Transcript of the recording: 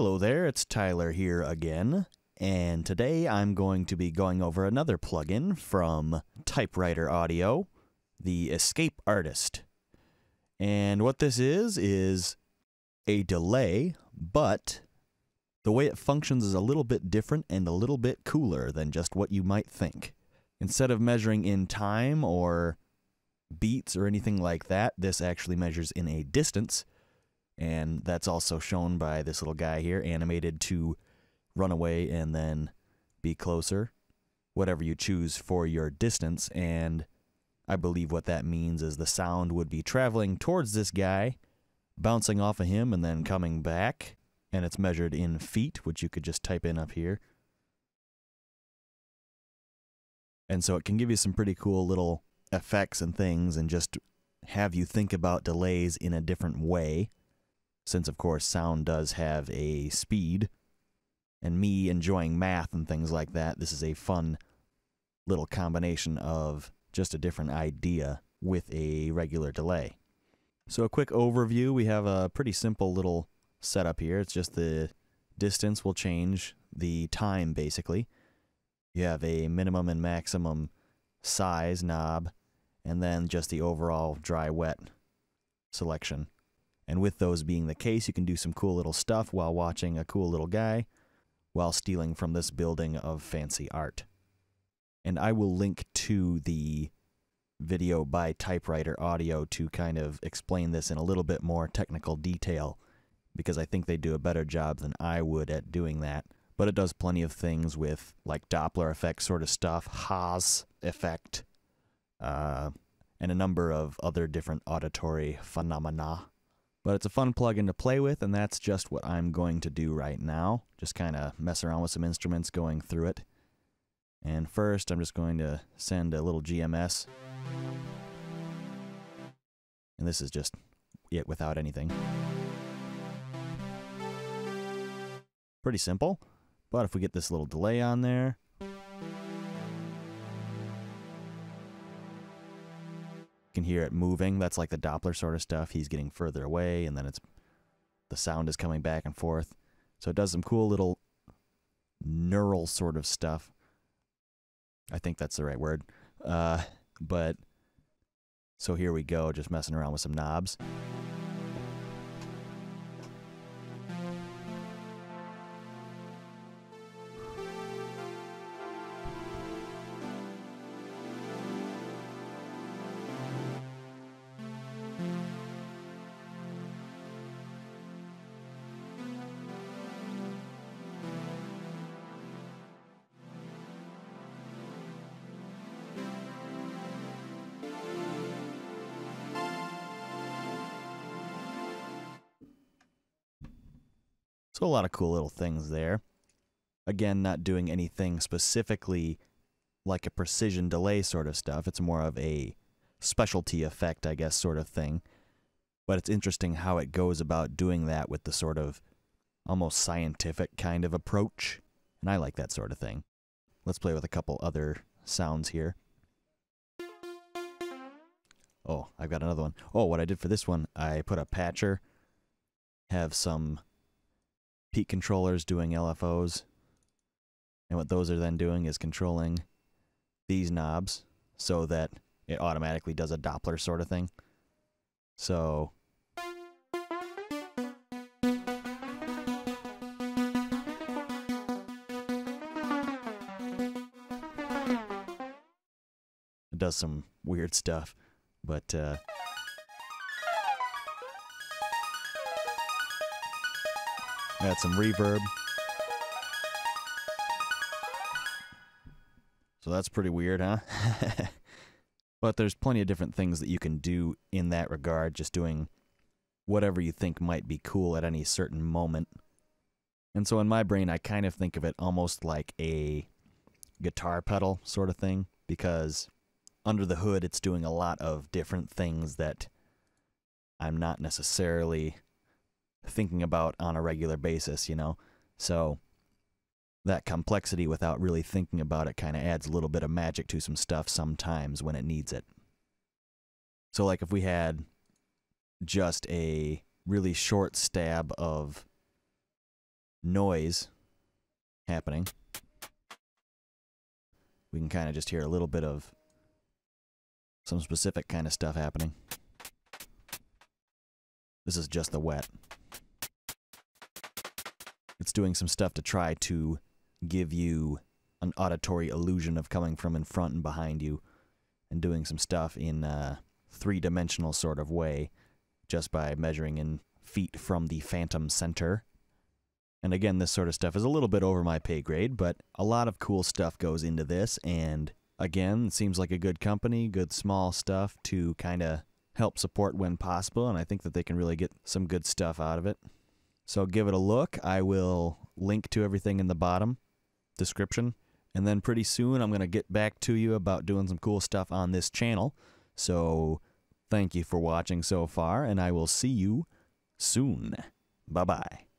Hello there, it's Tyler here again, and today I'm going to be going over another plugin from Typewriter Audio, the Escape Artist. And what this is, is a delay, but the way it functions is a little bit different and a little bit cooler than just what you might think. Instead of measuring in time or beats or anything like that, this actually measures in a distance and that's also shown by this little guy here, animated to run away and then be closer, whatever you choose for your distance. And I believe what that means is the sound would be traveling towards this guy, bouncing off of him, and then coming back. And it's measured in feet, which you could just type in up here. And so it can give you some pretty cool little effects and things and just have you think about delays in a different way since of course sound does have a speed and me enjoying math and things like that this is a fun little combination of just a different idea with a regular delay. So a quick overview we have a pretty simple little setup here. It's just the distance will change the time basically. You have a minimum and maximum size knob and then just the overall dry wet selection and with those being the case, you can do some cool little stuff while watching a cool little guy while stealing from this building of fancy art. And I will link to the video by Typewriter Audio to kind of explain this in a little bit more technical detail because I think they do a better job than I would at doing that. But it does plenty of things with like Doppler effect sort of stuff, Haas effect, uh, and a number of other different auditory phenomena. But it's a fun plugin to play with, and that's just what I'm going to do right now. Just kind of mess around with some instruments going through it. And first, I'm just going to send a little GMS. And this is just it without anything. Pretty simple. But if we get this little delay on there, can hear it moving. That's like the Doppler sort of stuff. He's getting further away, and then it's the sound is coming back and forth. So it does some cool little neural sort of stuff. I think that's the right word. Uh, but so here we go, just messing around with some knobs. So a lot of cool little things there. Again, not doing anything specifically like a precision delay sort of stuff. It's more of a specialty effect, I guess, sort of thing. But it's interesting how it goes about doing that with the sort of almost scientific kind of approach. And I like that sort of thing. Let's play with a couple other sounds here. Oh, I've got another one. Oh, what I did for this one, I put a patcher, have some Peak controllers doing LFOs. And what those are then doing is controlling these knobs so that it automatically does a Doppler sort of thing. So it does some weird stuff, but uh, Add some reverb. So that's pretty weird, huh? but there's plenty of different things that you can do in that regard, just doing whatever you think might be cool at any certain moment. And so in my brain, I kind of think of it almost like a guitar pedal sort of thing, because under the hood, it's doing a lot of different things that I'm not necessarily thinking about on a regular basis, you know? So that complexity without really thinking about it kind of adds a little bit of magic to some stuff sometimes when it needs it. So, like if we had just a really short stab of noise happening. We can kind of just hear a little bit of some specific kind of stuff happening. This is just the wet. It's doing some stuff to try to give you an auditory illusion of coming from in front and behind you and doing some stuff in a three-dimensional sort of way just by measuring in feet from the phantom center. And again, this sort of stuff is a little bit over my pay grade, but a lot of cool stuff goes into this. And again, seems like a good company, good small stuff to kind of help support when possible. And I think that they can really get some good stuff out of it. So give it a look. I will link to everything in the bottom description. And then pretty soon I'm going to get back to you about doing some cool stuff on this channel. So thank you for watching so far, and I will see you soon. Bye bye.